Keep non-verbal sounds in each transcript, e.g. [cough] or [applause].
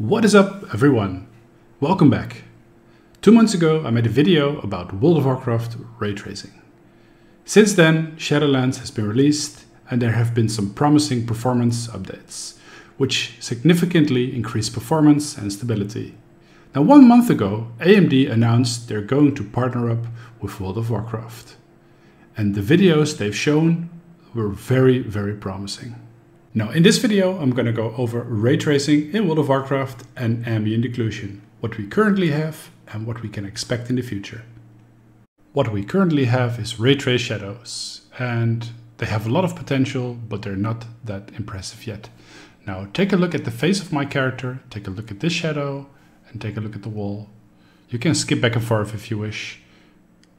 What is up everyone? Welcome back. Two months ago I made a video about World of Warcraft ray tracing. Since then Shadowlands has been released and there have been some promising performance updates, which significantly increase performance and stability. Now one month ago AMD announced they're going to partner up with World of Warcraft. And the videos they've shown were very very promising. Now in this video I'm going to go over ray tracing in World of Warcraft and ambient occlusion, what we currently have and what we can expect in the future. What we currently have is ray trace shadows and they have a lot of potential but they're not that impressive yet. Now take a look at the face of my character, take a look at this shadow and take a look at the wall. You can skip back and forth if you wish.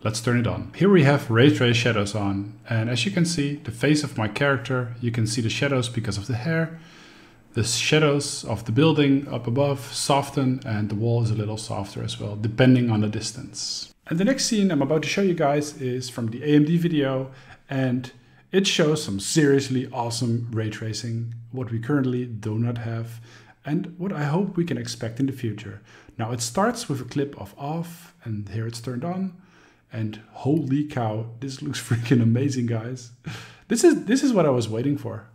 Let's turn it on. Here we have ray trace shadows on and as you can see the face of my character you can see the shadows because of the hair. The shadows of the building up above soften and the wall is a little softer as well depending on the distance. And the next scene I'm about to show you guys is from the AMD video and it shows some seriously awesome ray tracing, what we currently do not have and what I hope we can expect in the future. Now it starts with a clip of off and here it's turned on and holy cow, this looks [laughs] freaking amazing, guys. This is this is what I was waiting for.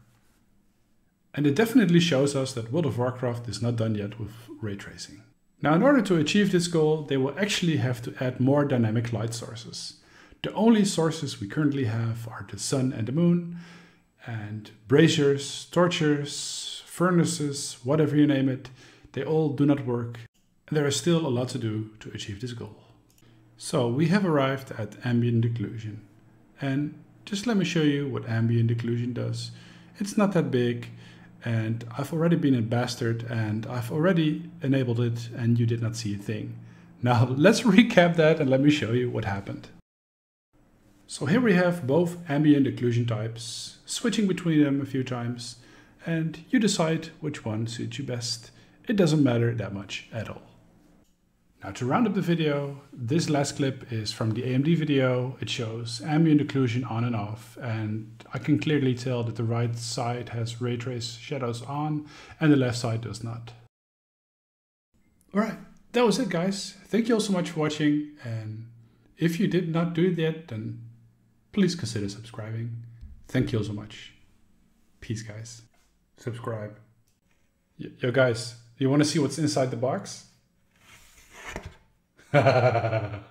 And it definitely shows us that World of Warcraft is not done yet with ray tracing. Now, in order to achieve this goal, they will actually have to add more dynamic light sources. The only sources we currently have are the sun and the moon, and braziers, torches, furnaces, whatever you name it, they all do not work. And there is still a lot to do to achieve this goal. So we have arrived at ambient occlusion. And just let me show you what ambient occlusion does. It's not that big and I've already been a Bastard and I've already enabled it and you did not see a thing. Now [laughs] let's recap that and let me show you what happened. So here we have both ambient occlusion types, switching between them a few times and you decide which one suits you best. It doesn't matter that much at all. Now to round up the video, this last clip is from the AMD video. It shows ambient occlusion on and off and I can clearly tell that the right side has ray trace shadows on and the left side does not. Alright, that was it guys. Thank you all so much for watching and if you did not do it yet then please consider subscribing. Thank you all so much. Peace guys. Subscribe. Yo guys, you want to see what's inside the box? ハハハハ。